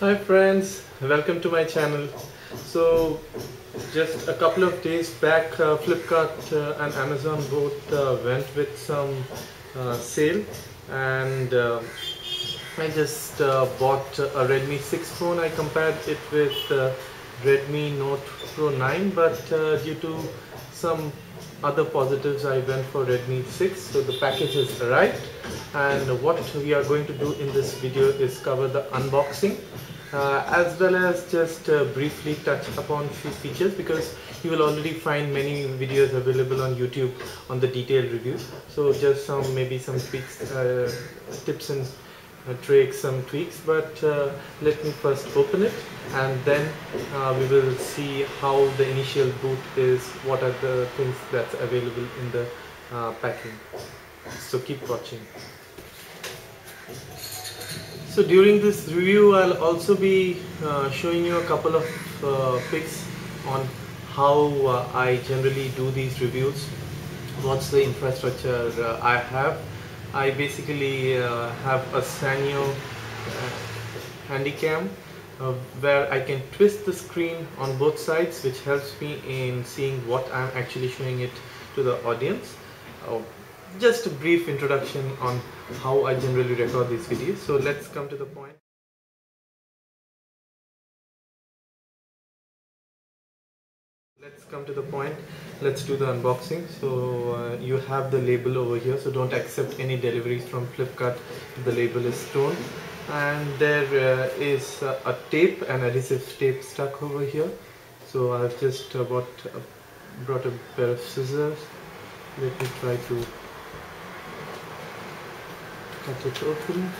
Hi friends, welcome to my channel. So just a couple of days back uh, Flipkart uh, and Amazon both uh, went with some uh, sale and uh, I just uh, bought a Realme 6 phone. I compared it with Redmi Note Pro 9 but due to some other positives I went for Realme 6 so the package has arrived and what we are going to do in this video is cover the unboxing uh, as well as just uh, briefly touch upon few features because you will already find many videos available on YouTube on the detailed review. So just some maybe some tweaks uh, tips and uh, tricks some tweaks but uh, let me first open it and then uh, we will see how the initial boot is what are the things that's available in the packing. So keep watching so during this review I'll also be uh, showing you a couple of uh, pics on how uh, I generally do these reviews what's the infrastructure uh, I have I basically uh, have a Sanyo uh, Handycam where I can twist the screen on both sides which helps me in seeing what I'm actually showing it to the audience. Uh, just a brief introduction on how I generally record these videos. So let's come to the point. Let's come to the point. Let's do the unboxing. So uh, you have the label over here. So don't accept any deliveries from Flipkart. The label is torn. And there uh, is uh, a tape, an adhesive tape stuck over here. So I've just uh, bought, brought a pair of scissors. Let me try to cut it open.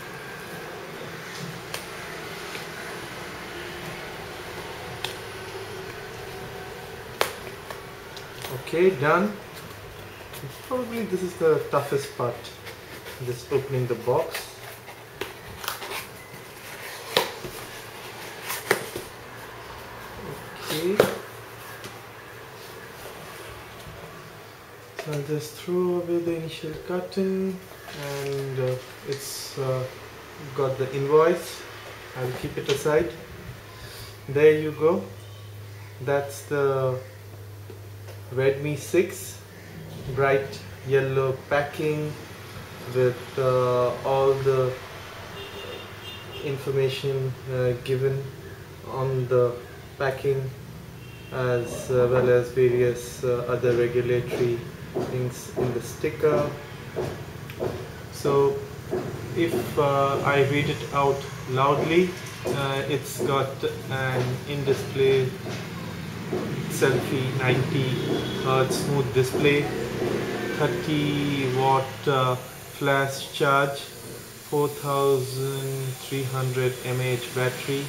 Okay, done. Probably this is the toughest part, just opening the box. Okay. So I'll just throw away the initial carton and uh, it's uh, got the invoice. I'll keep it aside. There you go. That's the Realme 6 bright yellow packing with uh, all the information uh, given on the packing as well as various uh, other regulatory things in the sticker so if uh, I read it out loudly uh, it's got an in-display selfie 90 hertz smooth display 30 watt uh, flash charge 4300 mAh battery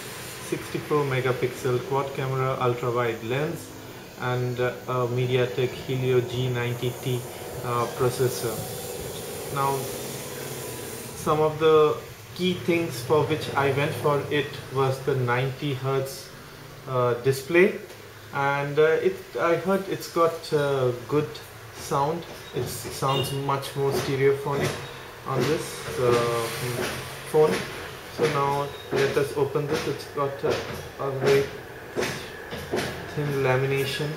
64 megapixel quad camera ultra wide lens and uh, a MediaTek Helio G90T uh, processor now some of the key things for which I went for it was the 90 hertz uh, display. And uh, it I heard it's got uh, good sound. It sounds much more stereophonic on this uh, phone. So now let us open this. It's got a, a very thin lamination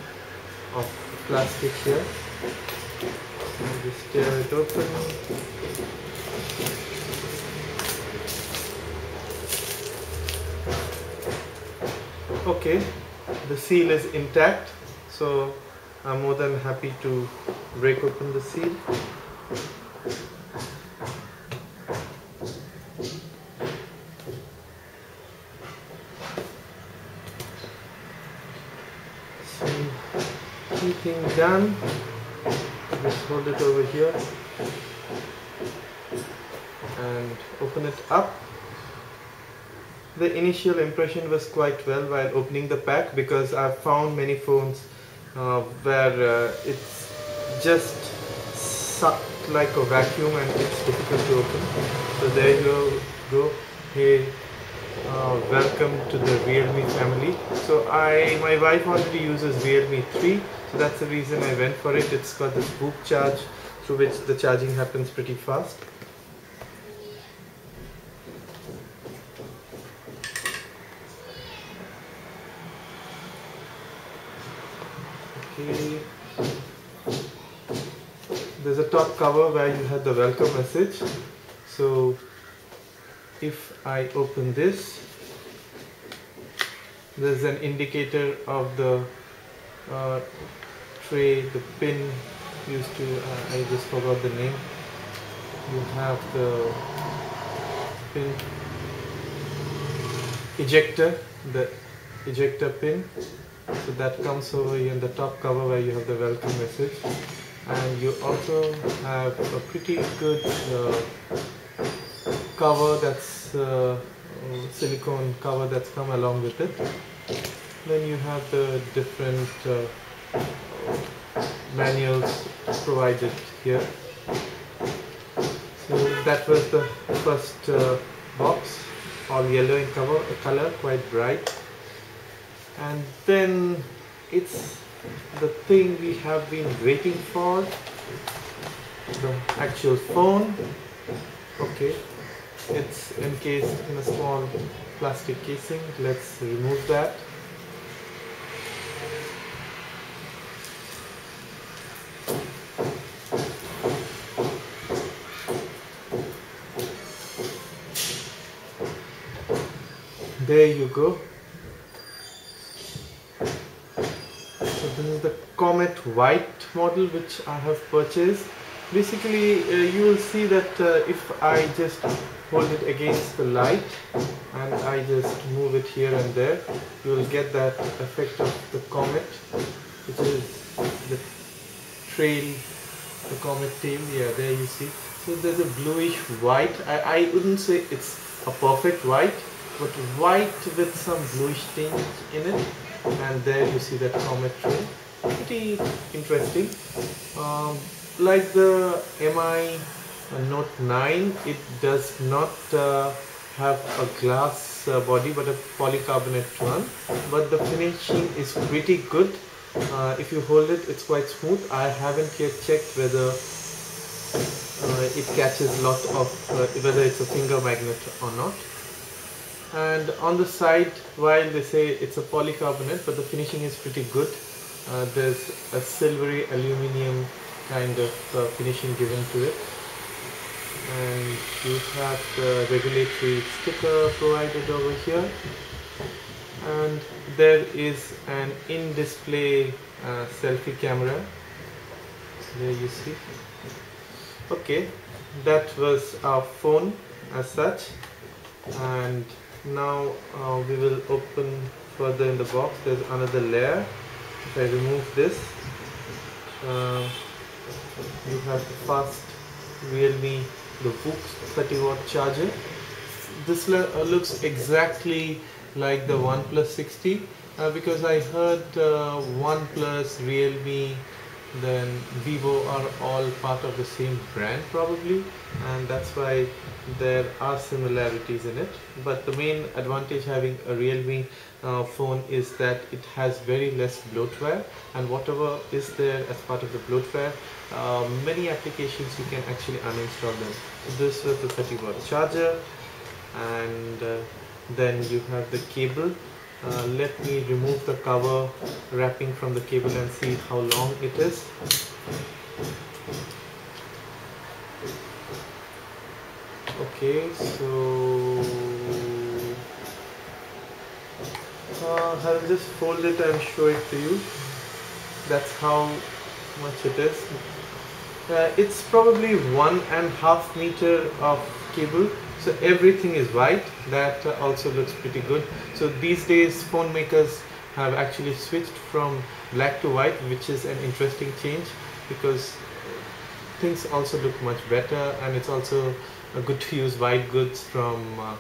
of plastic here Just tear it open okay the seal is intact so I'm more than happy to break open the seal. So key thing done hold it over here and open it up the initial impression was quite well while opening the pack because I've found many phones uh, where uh, it's just sucked like a vacuum and it's difficult to open. So there you go. Hey, uh, welcome to the realme family. So i my wife already uses realme 3 so that's the reason i went for it. It's got this VOOC charge through which the charging happens pretty fast. Okay. There's a top cover where you have the welcome message. So if I open this. There's an indicator of the uh, tray the pin used to uh, I just forgot the name. You have the pin. Ejector the ejector pin. So that comes over here in the top cover where you have the welcome message. And you also have a pretty good uh, cover that's uh, silicone cover that's come along with it. Then you have the different uh, manuals provided here. So that was the first uh, box all yellow in cover, color quite bright. And then it's the thing we have been waiting for the actual phone. Okay it's encased in a small plastic casing. Let's remove that. There you go. So this is the comet white model which i have purchased basically uh, you will see that uh, if i just hold it against the light and i just move it here and there you will get that effect of the comet which is the trail the comet tail. Yeah there you see. So there's a bluish white. I, I wouldn't say it's a perfect white but white with some bluish tinge in it. And there you see that comet trail. Pretty interesting. Um, like the MI Note 9 it does not uh, have a glass uh, body but a polycarbonate one. But the finishing is pretty good. Uh, if you hold it it's quite smooth. I haven't yet checked whether uh, it catches a lot of uh, whether it's a finger magnet or not. And on the side while they say it's a polycarbonate but the finishing is pretty good. Uh, there's a silvery aluminium kind of uh, finishing given to it. And you have the regulatory sticker provided over here. And there is an in-display uh, selfie camera. There you see. Okay that was our phone as such. And now uh, we will open further in the box. There's another layer. If I remove this uh, you have the fast Realme the VOOC 30 watt charger this uh, looks exactly like the OnePlus 60 uh, because I heard uh, OnePlus, Realme then Vivo are all part of the same brand probably and that's why there are similarities in it. But the main advantage having a Realme uh, phone is that it has very less bloatware and whatever is there as part of the bloatware uh, many applications you can actually uninstall them. This was the 30 watt charger and uh, then you have the cable uh, let me remove the cover wrapping from the cable and see how long it is. Okay so uh, I'll just fold it and show it to you. That's how much it is. Uh, it's probably one and half meter of cable so everything is white. That also looks pretty good. So these days phone makers have actually switched from black to white which is an interesting change because things also look much better. And it's also good to use white goods from uh,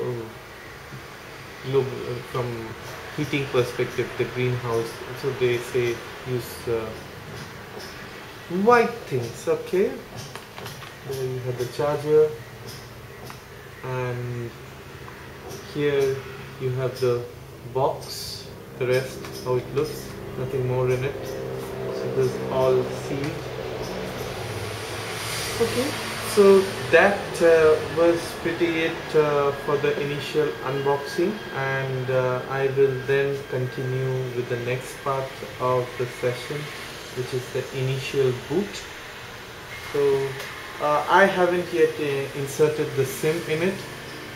uh, from heating perspective the greenhouse. So they say use uh, white things. Okay. There you have the charger and here you have the box the rest how it looks nothing more in it. So this is all sealed. Okay. So that uh, was pretty it uh, for the initial unboxing. And uh, I will then continue with the next part of the session which is the initial boot. So uh, I haven't yet uh, inserted the SIM in it.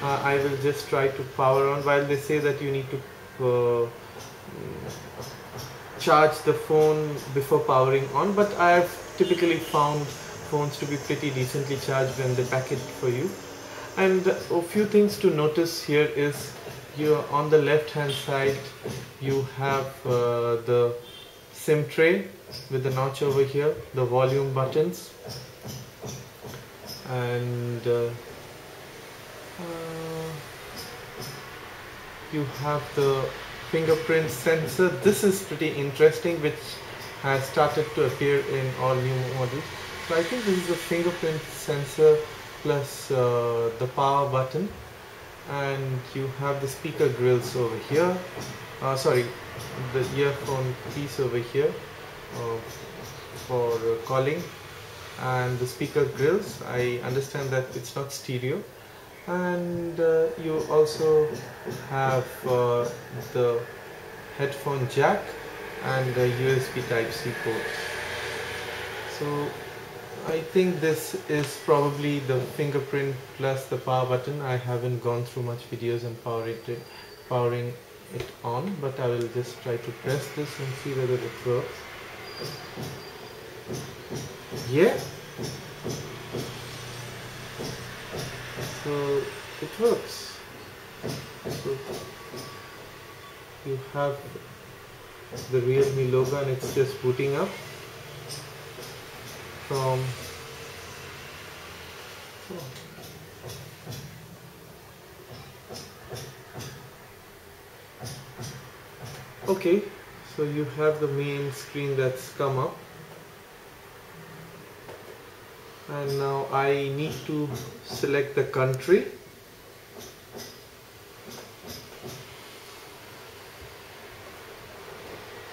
Uh, I will just try to power on. While they say that you need to charge the phone before powering on but I have typically found phones to be pretty decently charged when they pack it for you. And a few things to notice here is you on the left hand side you have uh, the SIM tray with the notch over here the volume buttons and uh, uh, you have the fingerprint sensor. This is pretty interesting which has started to appear in all new models. So I think this is a fingerprint sensor plus uh, the power button. And you have the speaker grills over here. Uh, sorry the earphone piece over here uh, for calling and the speaker grills. I understand that it's not stereo. And uh, you also have uh, the headphone jack and a USB type C port. So I think this is probably the fingerprint plus the power button. I haven't gone through much videos it, powering it on but I will just try to press this and see whether it works yeah so it works. So you have the realme logo and it's just booting up from okay. So you have the main screen that's come up and now I need to select the country.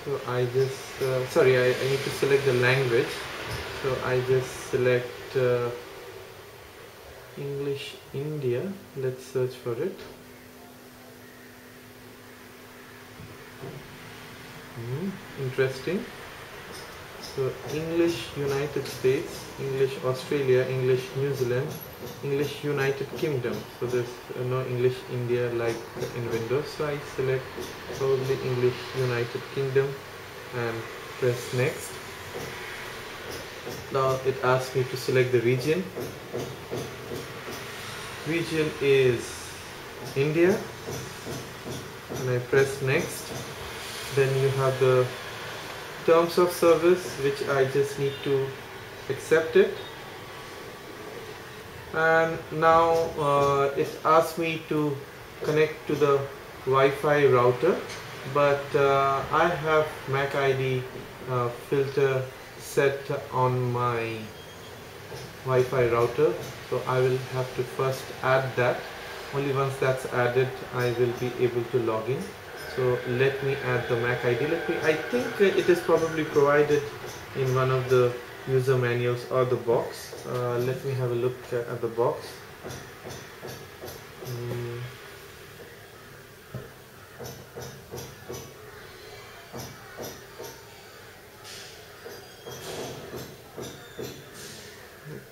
So I just uh, sorry I, I, need to select the language. So I just select uh, English India. Let's search for it. Mm, interesting so English United States, English Australia, English New Zealand, English United Kingdom. So there's uh, no English India like in Windows. So I select probably English United Kingdom and press next. Now it asks me to select the region. Region is India and I press next. Then you have the terms of service which I just need to accept it. And now uh, it asks me to connect to the Wi-Fi router but uh, I have Mac ID uh, filter set on my Wi-Fi router so I will have to first add that. Only once that's added I will be able to log in so let me add the Mac ID let me I think it is probably provided in one of the user manuals or the box. Uh, let me have a look at the box. Mm.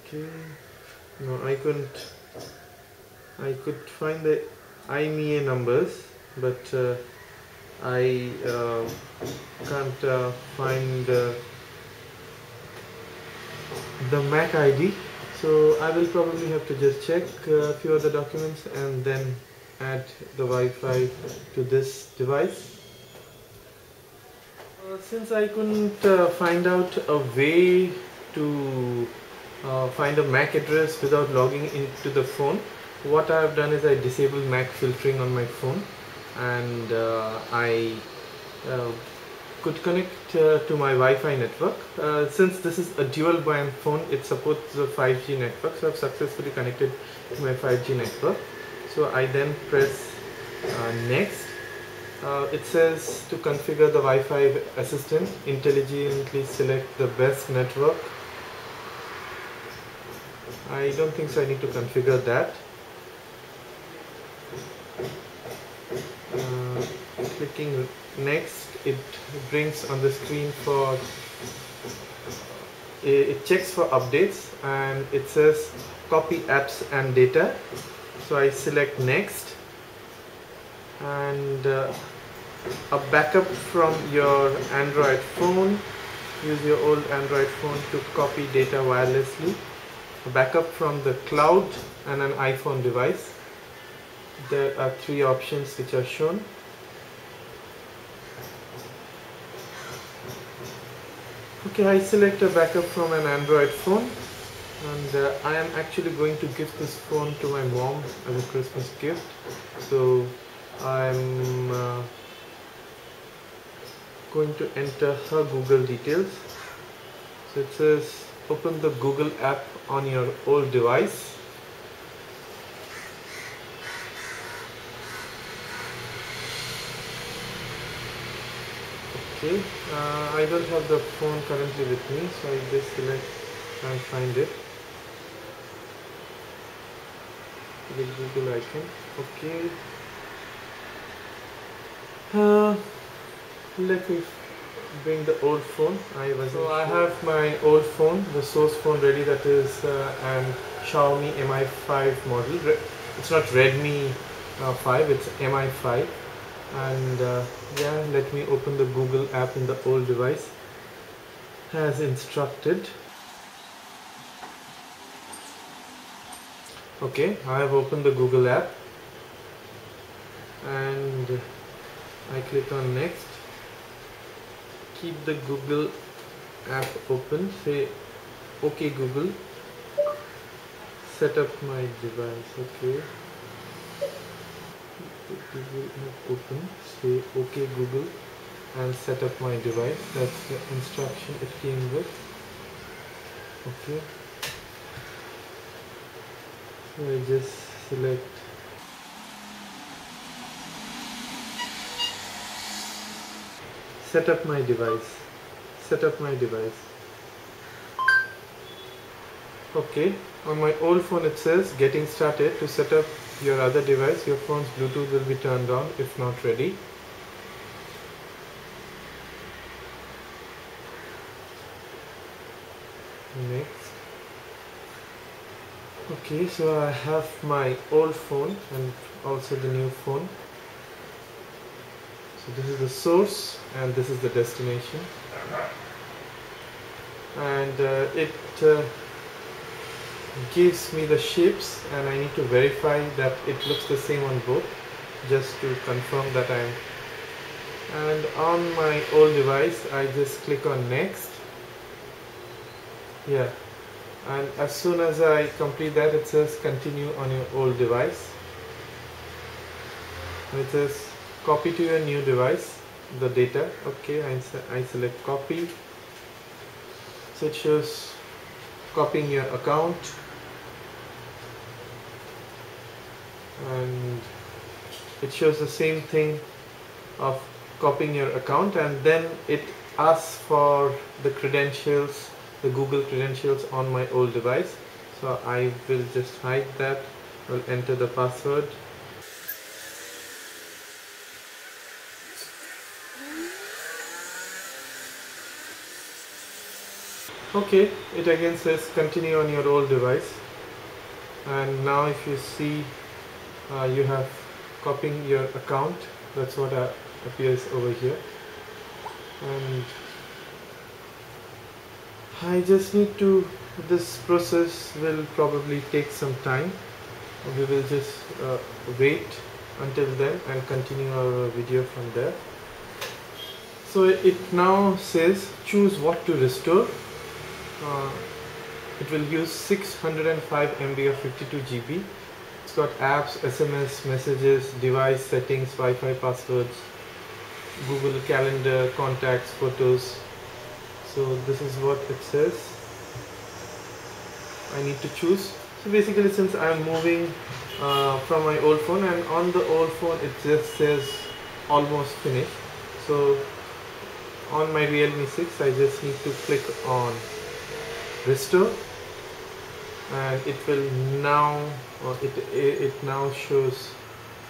okay. No I couldn't I could find the IMEI numbers but uh, I uh, can't uh, find uh, the Mac ID so I will probably have to just check a few other documents and then add the Wi-Fi to this device. Uh, since I couldn't uh, find out a way to uh, find a MAC address without logging into the phone what I have done is I disabled MAC filtering on my phone and uh, I uh, could connect uh, to my Wi-Fi network. since this is a dual band phone, it supports the 5G network, so I've successfully connected to my 5G network. So I then press next uh, it says to configure the Wi-Fi assistant, intelligently select the best network I don't think so I need to configure that clicking next it brings on the screen for it checks for updates and it says copy apps and data. So I select next and uh, a backup from your Android phone. Use your old Android phone to copy data wirelessly. A backup from the cloud and an iPhone device. There are three options which are shown okay I select a backup from an Android phone and uh, I am actually going to give this phone to my mom as a Christmas gift. So I'm uh, going to enter her Google details. So it says open the Google app on your old device. Okay uh, I don't have the phone currently with me so I just select and find it. The Google icon okay. Uh, let me bring the old phone. I was so I have my old phone the source phone ready that is uh, an Xiaomi Mi5 model. It's not Redmi uh, 5 it's Mi5 and uh, yeah let me open the Google app in the old device as instructed. Okay I have opened the Google app and I click on next. Keep the Google app open. Say okay Google. Set up my device. Okay Google open say okay Google and set up my device. That's the instruction it came with. Okay so I just select set up my device. Set up my device. Okay on my old phone it says getting started to set up your other device your phone's Bluetooth will be turned on if not ready. Next. Okay so I have my old phone and also the new phone. So this is the source and this is the destination. And uh, it uh, gives me the shapes and I need to verify that it looks the same on both just to confirm that I'm and on my old device I just click on next. Yeah. And as soon as I complete that it says continue on your old device. It says copy to your new device the data. Okay I, I select copy. So it shows copying your account. And it shows the same thing of copying your account and then it asks for the credentials the Google credentials on my old device. So I will just hide that. I'll enter the password okay it again says continue on your old device. And now if you see uh, you have copying your account that's what uh, appears over here. And I just need to this process will probably take some time. We will just uh, wait until then and continue our video from there. So it now says choose what to restore uh, it will use 605 MB of 52 GB it's got apps, SMS, messages, device settings, Wi-Fi passwords, Google Calendar, contacts, photos. So this is what it says. I need to choose. So basically since I'm moving uh, from my old phone and on the old phone it just says almost finished. So on my Realme 6 I just need to click on restore and it will now or it, it now shows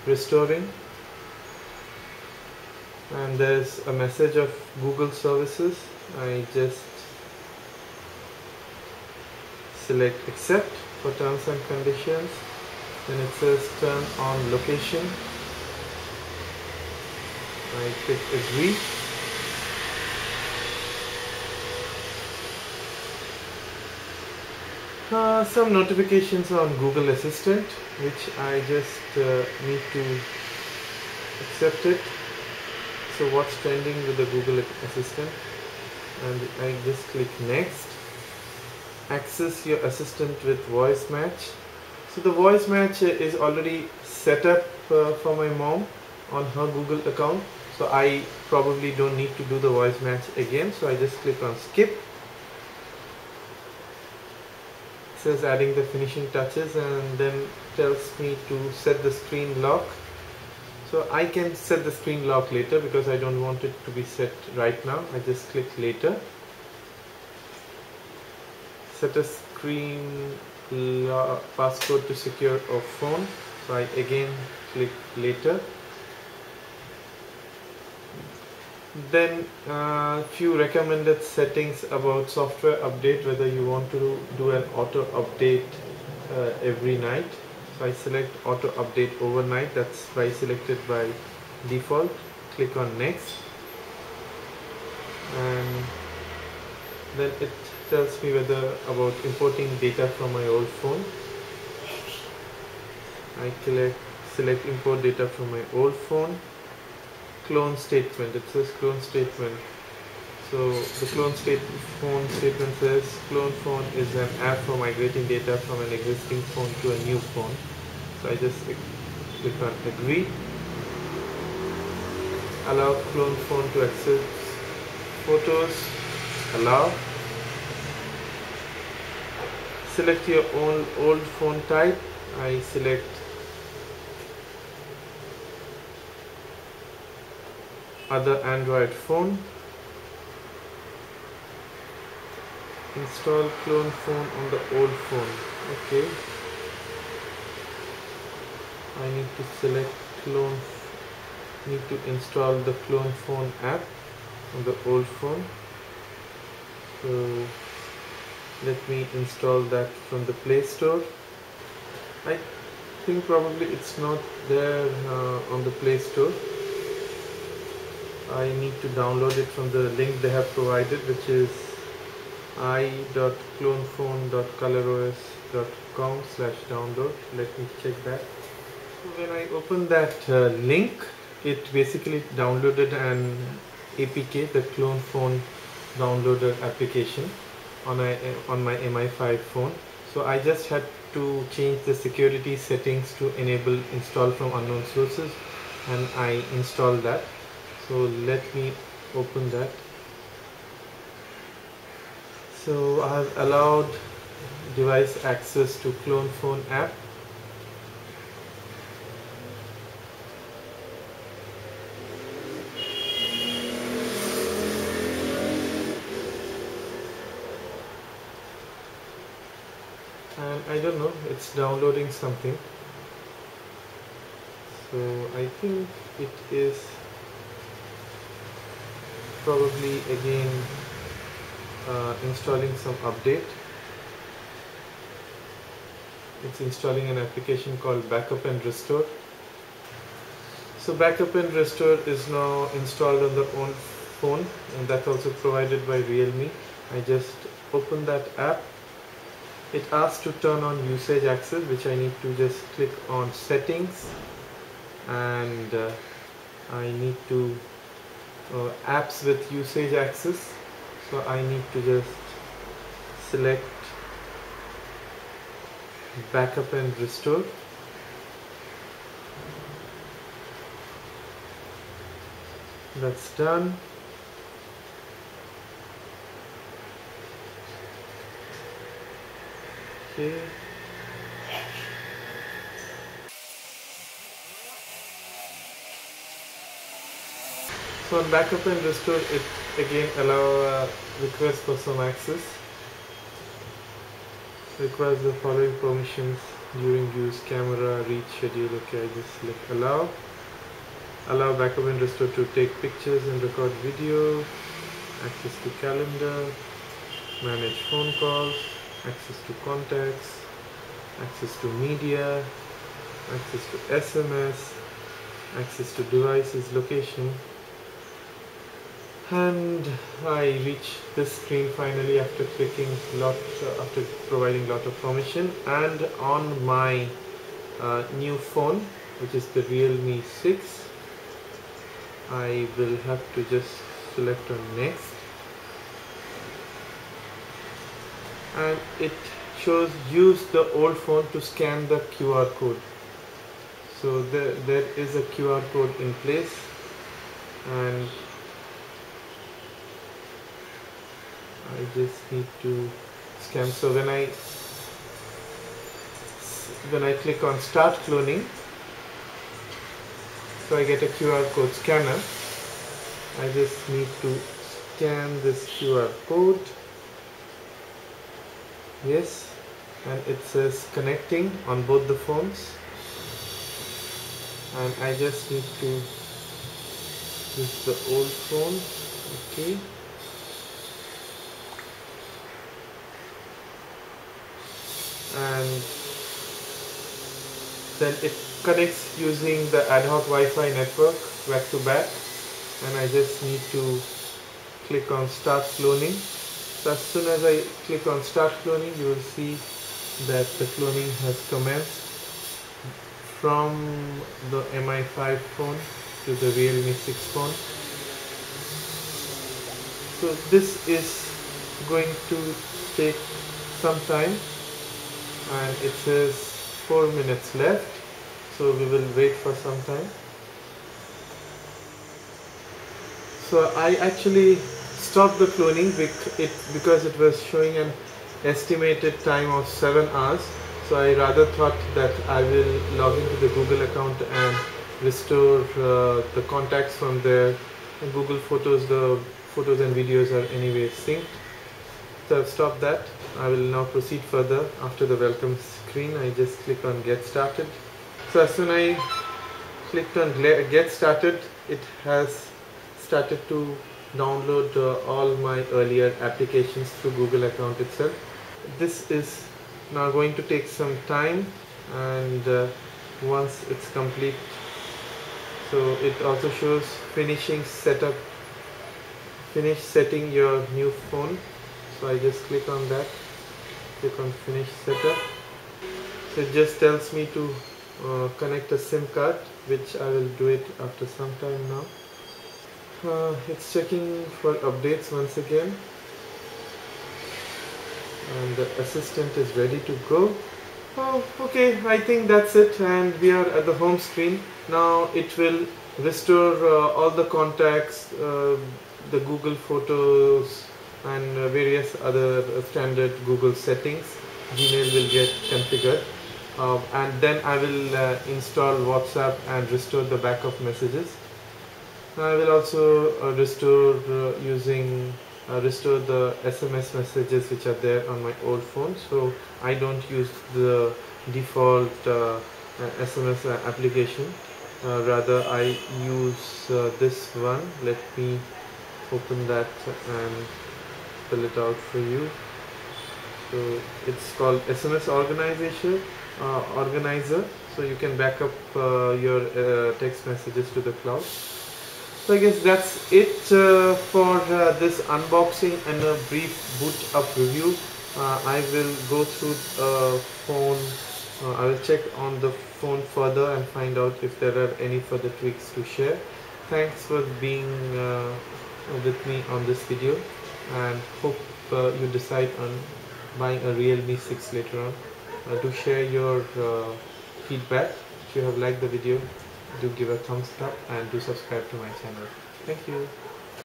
restoring. And there's a message of Google services. I just select accept for terms and conditions. Then it says turn on location. I click agree uh, some notifications on Google Assistant which I just uh, need to accept it. So what's trending with the Google Assistant? And I just click next. Access your assistant with voice match. So the voice match is already set up uh, for my mom on her Google account. So I probably don't need to do the voice match again. So I just click on skip says adding the finishing touches and then tells me to set the screen lock. So I can set the screen lock later because I don't want it to be set right now. I just click later. Set a screen passcode to secure a phone. So I again click later then uh, few recommended settings about software update whether you want to do an auto update uh, every night. So I select auto update overnight. That's by selected by default. Click on next. And then it tells me whether about importing data from my old phone. I select select import data from my old phone clone statement. It says clone statement. So the clone state phone statement says clone phone is an app for migrating data from an existing phone to a new phone. So I just click on agree. Allow clone phone to access photos. Allow. Select your own old phone type. I select other Android phone. Install clone phone on the old phone. Okay. I need to select clone need to install the clone phone app on the old phone. So let me install that from the Play Store. I think probably it's not there uh, on the Play Store I need to download it from the link they have provided which is i.clonephone.coloros.com slash download. Let me check that. When I open that uh, link it basically downloaded an APK the clone phone downloader application on, a, on my MI5 phone. So I just had to change the security settings to enable install from unknown sources and I installed that so let me open that. So I have allowed device access to clone phone app. And I don't know it's downloading something. So I think it is probably again uh, installing some update. It's installing an application called backup and restore. So backup and restore is now installed on the own phone and that's also provided by Realme. I just open that app. It asks to turn on usage access which I need to just click on settings and uh, I need to uh, apps with usage access. So I need to just select backup and restore. That's done. Okay So on backup and restore, it again allow uh, request for some access. requires the following permissions during use camera reach schedule okay I just select allow allow backup and restore to take pictures and record video access to calendar manage phone calls access to contacts access to media access to SMS access to devices location and I reach this screen finally after clicking lot uh, after providing lot of permission. And on my uh, new phone which is the Realme 6 I will have to just select on next. And it shows use the old phone to scan the QR code. So there, there is a QR code in place. And I just need to scan. So when I when I click on start cloning so I get a QR code scanner. I just need to scan this QR code. Yes and it says connecting on both the phones. And I just need to use the old phone. Okay and then it connects using the ad hoc Wi-Fi network back to back. And I just need to click on start cloning. So as soon as I click on start cloning you will see that the cloning has commenced from the MI5 phone to the Realme 6 phone. So this is going to take some time and it says 4 minutes left so we will wait for some time. So I actually stopped the cloning because it was showing an estimated time of 7 hours. So I rather thought that I will log into the Google account and restore uh, the contacts from there. In Google Photos the photos and videos are anyway synced. So I've stopped that I will now proceed further after the welcome screen. I just click on get started. So as soon as I clicked on get started it has started to download uh, all my earlier applications through Google account itself. This is now going to take some time and uh, once it's complete so it also shows finishing setup finish setting your new phone. So I just click on that click on finish setup. So it just tells me to uh, connect a SIM card which I will do it after some time now. Uh, it's checking for updates once again. And the assistant is ready to go. Oh okay I think that's it. And we are at the home screen. Now it will restore uh, all the contacts uh, the Google Photos and uh, various other standard Google settings. Gmail will get configured. Uh, and then I will uh, install WhatsApp and restore the backup messages. I will also uh, restore uh, using uh, restore the SMS messages which are there on my old phone. So I don't use the default SMS application. Rather I use this one. Let me open that and spell it out for you. So it's called SMS organization uh, organizer. So you can back up uh, your uh, text messages to the cloud. So I guess that's it uh, for uh, this unboxing and a brief boot up review. Uh, I will go through the phone I will check on the phone further and find out if there are any further tweaks to share. Thanks for being with me on this video and hope uh, you decide on buying a Realme 6 later on. Uh, do share your uh, feedback. If you have liked the video, do give a thumbs up and do subscribe to my channel. Thank you.